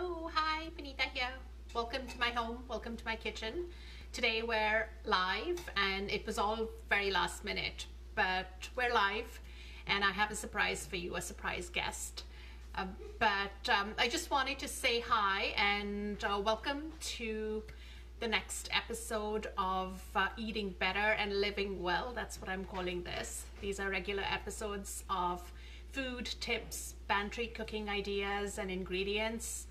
Hi, Puneeta here. Welcome to my home, welcome to my kitchen. Today we're live and it was all very last minute, but we're live and I have a surprise for you, a surprise guest. Uh, but um, I just wanted to say hi and uh, welcome to the next episode of uh, Eating Better and Living Well. That's what I'm calling this. These are regular episodes of food tips, pantry cooking ideas and ingredients,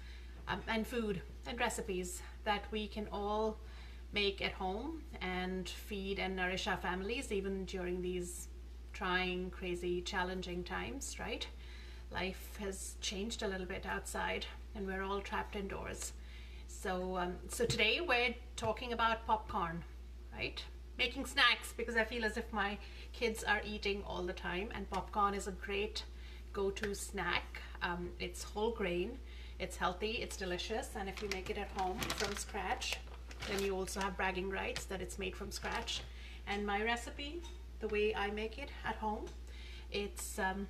um, and food and recipes that we can all make at home and feed and nourish our families even during these trying, crazy, challenging times, right? Life has changed a little bit outside and we're all trapped indoors. So, um, so today we're talking about popcorn, right? Making snacks because I feel as if my kids are eating all the time and popcorn is a great go-to snack. Um, it's whole grain, it's healthy, it's delicious and if you make it at home from scratch then you also have bragging rights that it's made from scratch. And my recipe, the way I make it at home, it's um,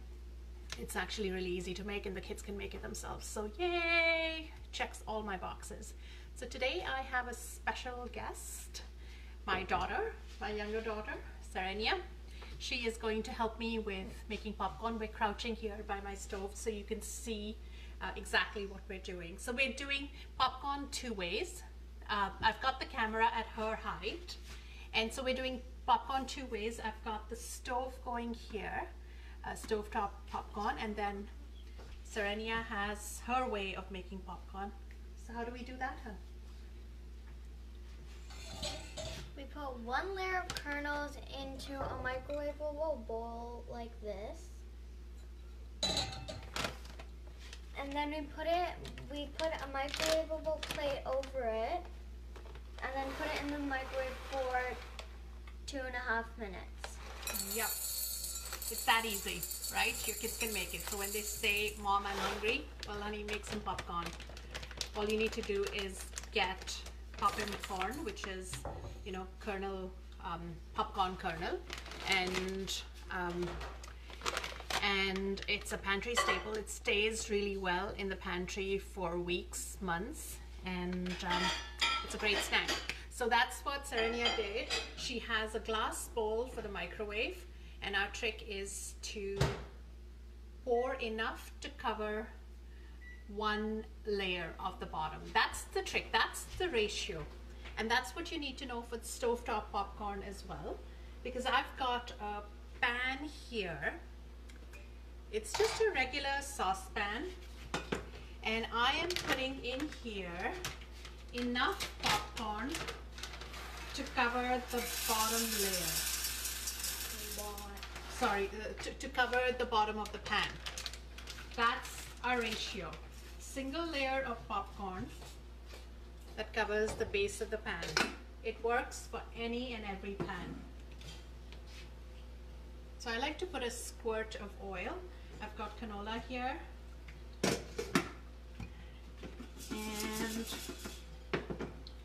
it's actually really easy to make and the kids can make it themselves. So yay, checks all my boxes. So today I have a special guest, my daughter, my younger daughter, Serenia. She is going to help me with making popcorn. We're crouching here by my stove so you can see uh, exactly what we're doing. So we're doing popcorn two ways. Uh, I've got the camera at her height and so we're doing popcorn two ways. I've got the stove going here uh, stovetop popcorn and then Serenia has her way of making popcorn. So how do we do that, huh? We put one layer of kernels into a microwavable bowl like this. And then we put it, we put a microwavable plate over it and then put it in the microwave for two and a half minutes. Yep. It's that easy, right? Your kids can make it. So when they say, Mom, I'm hungry, well, honey, make some popcorn. All you need to do is get poppin corn, which is, you know, kernel, um, popcorn kernel, and um, and it's a pantry staple. It stays really well in the pantry for weeks, months, and um, it's a great snack. So that's what Serenia did. She has a glass bowl for the microwave and our trick is to pour enough to cover one layer of the bottom. That's the trick, that's the ratio. And that's what you need to know for the stovetop popcorn as well. Because I've got a pan here. It's just a regular saucepan. And I am putting in here enough popcorn to cover the bottom layer. Sorry, uh, to, to cover the bottom of the pan. That's our ratio. Single layer of popcorn that covers the base of the pan. It works for any and every pan. So I like to put a squirt of oil. I've got canola here. And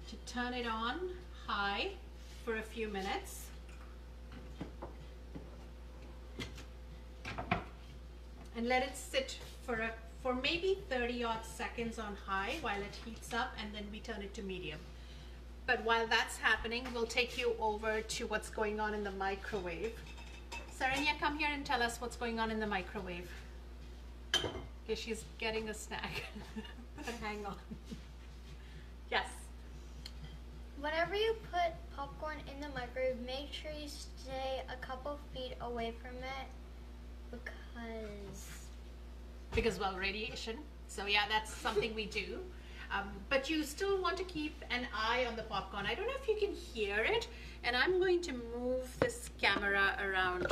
to turn it on high for a few minutes. And let it sit for a for maybe 30 odd seconds on high while it heats up and then we turn it to medium. But while that's happening, we'll take you over to what's going on in the microwave. Serenia, come here and tell us what's going on in the microwave. Okay, she's getting a snack. but hang on. yes. Whenever you put popcorn in the microwave, make sure you stay a couple feet away from it because because well radiation so yeah that's something we do um, but you still want to keep an eye on the popcorn I don't know if you can hear it and I'm going to move this camera around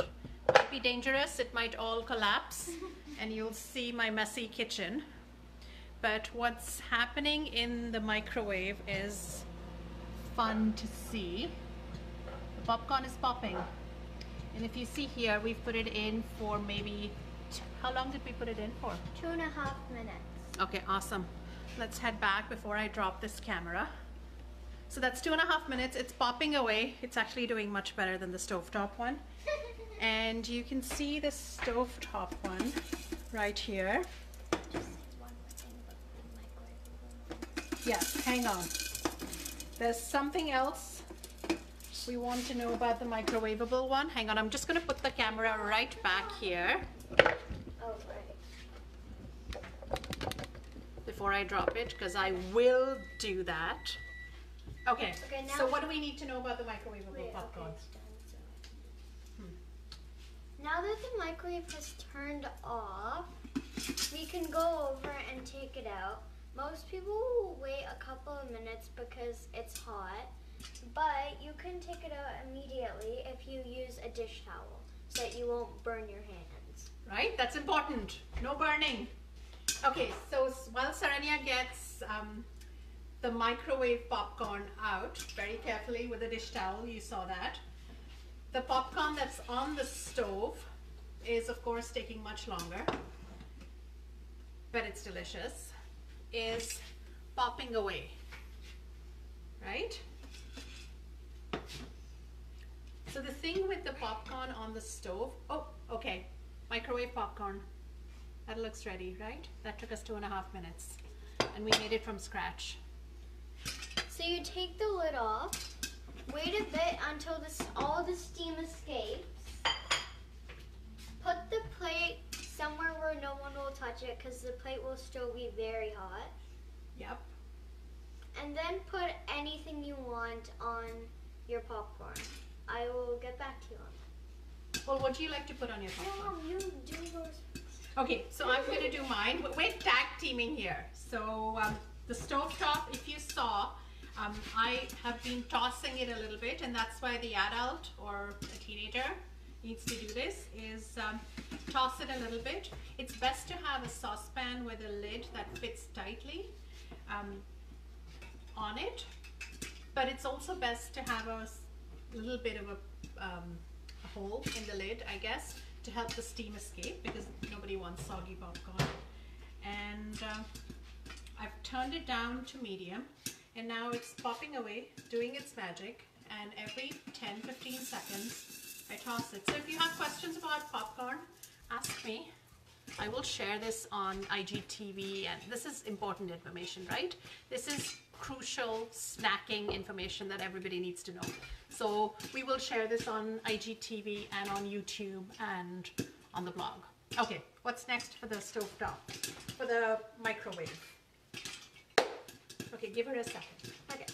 might be dangerous it might all collapse and you'll see my messy kitchen but what's happening in the microwave is fun to see the popcorn is popping and if you see here we've put it in for maybe how long did we put it in for? Two and a half minutes. Okay, awesome. Let's head back before I drop this camera. So that's two and a half minutes. It's popping away. It's actually doing much better than the stovetop one. and you can see the stovetop one right here. Yeah, hang on. There's something else we want to know about the microwavable one. Hang on, I'm just going to put the camera right back here Oh, right. Before I drop it because I will do that. Okay, Okay, so what do we need to know about the microwavable Wait, popcorn? okay, done. Hmm. Now that the microwave has turned off, we can go over and take it out. Most people will wait a couple of minutes because it's hot, but you can take it out immediately if you use a dish towel so that you won't burn your hands. Right, that's important. No burning. Okay, so while Saranya gets um, the microwave popcorn out very carefully with a dish towel, you saw that. The popcorn that's on the stove is, of course, taking much longer, but it's delicious, is popping away. Right? So the thing with the popcorn on the stove, oh, okay, microwave popcorn. That looks ready, right? That took us two and a half minutes. And we made it from scratch. So you take the lid off, wait a bit until this, all the steam escapes. Put the plate somewhere where no one will touch it because the plate will still be very hot. Yep. And then put anything you want on your popcorn. I will get back to you on that. Well, what do you like to put on your popcorn? Mom, you do yours. Okay, so I'm going to do mine. We're tag teaming here. So um, the stove top, if you saw, um, I have been tossing it a little bit, and that's why the adult or a teenager needs to do this is um, toss it a little bit. It's best to have a saucepan with a lid that fits tightly um, on it, but it's also best to have a little bit of a, um, a hole in the lid, I guess, to help the steam escape because nobody wants soggy popcorn. And uh, I've turned it down to medium and now it's popping away, doing its magic. And every 10 15 seconds, I toss it. So if you have questions about popcorn, ask me. I will share this on IGTV, and this is important information, right? This is crucial snacking information that everybody needs to know. So we will share this on IGTV and on YouTube and on the blog. Okay, what's next for the stove top? For the microwave. Okay, give her a second. Okay.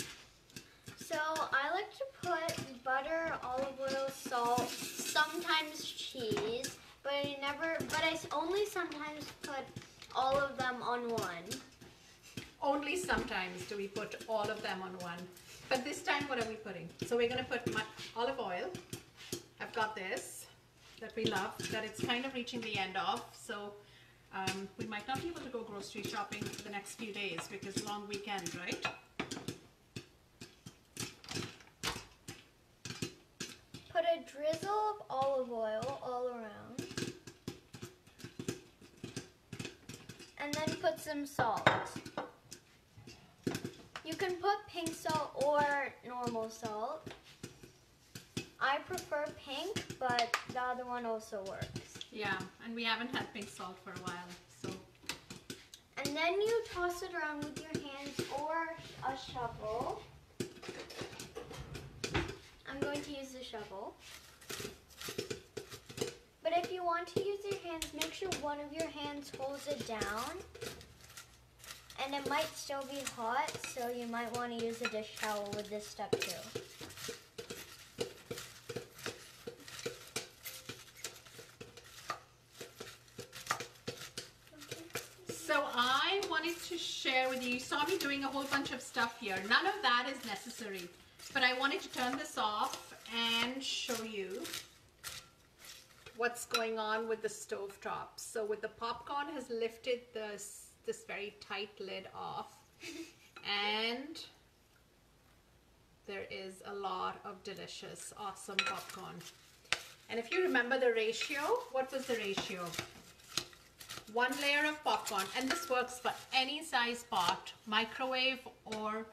So I like to put butter, olive oil, salt, sometimes cheese, but I never, but I only sometimes put all of them on one. Only sometimes do we put all of them on one. But this time, what are we putting? So we're gonna put my olive oil. I've got this that we love, that it's kind of reaching the end of. So um, we might not be able to go grocery shopping for the next few days because long weekend, right? Put a drizzle of olive oil all around. And then put some salt. You can put pink salt or normal salt. I prefer pink, but the other one also works. Yeah, and we haven't had pink salt for a while, so And then you toss it around with your hands or a shovel. I'm going to use the shovel. But if you want to use your hands, make sure one of your hands holds it down. And it might still be hot, so you might want to use a dish towel with this step too. So I wanted to share with you, you saw me doing a whole bunch of stuff here. None of that is necessary, but I wanted to turn this off and show you what's going on with the stove top. So with the popcorn has lifted this, this very tight lid off and there is a lot of delicious, awesome popcorn. And if you remember the ratio, what was the ratio? one layer of popcorn and this works for any size pot microwave or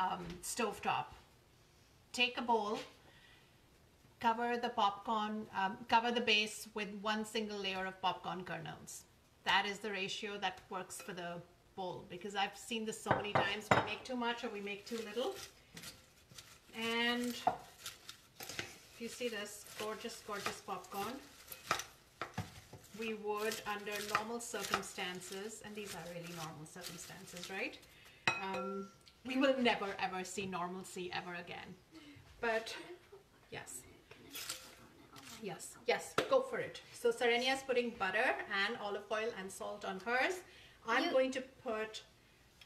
um, stovetop take a bowl cover the popcorn um, cover the base with one single layer of popcorn kernels that is the ratio that works for the bowl because I've seen this so many times. We make too much or we make too little. And if you see this gorgeous, gorgeous popcorn, we would, under normal circumstances, and these are really normal circumstances, right? Um, we will never ever see normalcy ever again. But yes, yes, yes, go for it. So Serenia is putting butter and olive oil and salt on hers. I'm You- going to put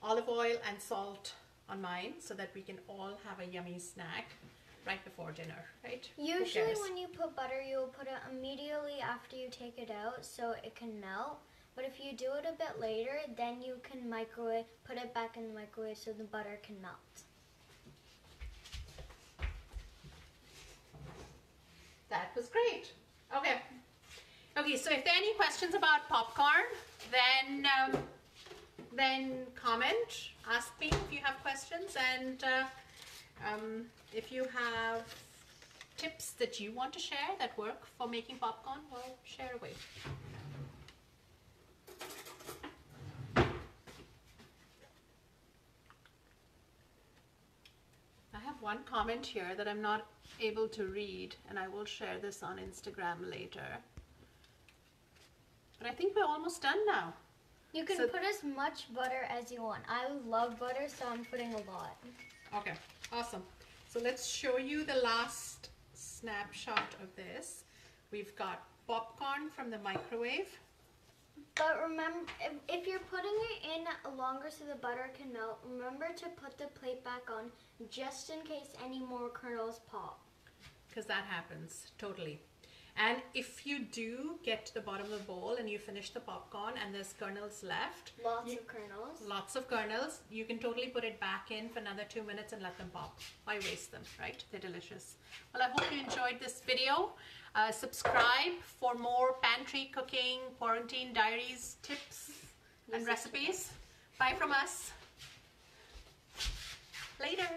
olive oil and salt on mine so that we can all have a yummy snack right before dinner, right? Usually, when you put butter, you'll put it immediately after you take it out so it can melt. But if you do it a bit later, then you can microwave, put it back in the microwave so the butter can melt. That was great. Okay. Okay, so if there are any questions about popcorn, then um, then comment, ask me if you have questions, and uh, um, if you have tips that you want to share that work for making popcorn, well, share away. One comment here that I'm not able to read, and I will share this on Instagram later. But I think we're almost done now. You can So- put as much butter as you want. I love butter, so I'm putting a lot. Okay, awesome. So let's show you the last snapshot of this. We've got popcorn from the microwave. But remember, if, you're putting it in longer so the butter can melt, remember to put the plate back on just in case any more kernels pop. because that happens totally. And if you do get to the bottom of the bowl and you finish the popcorn and there's kernels left, Lots you- of kernels. lots of kernels, you can totally put it back in for another two minutes and let them pop. Why waste them, right? They're delicious. Well, I hope you enjoyed this video. Uh, subscribe for more pantry cooking, quarantine diaries, tips, and recipes. Bye from us. Later.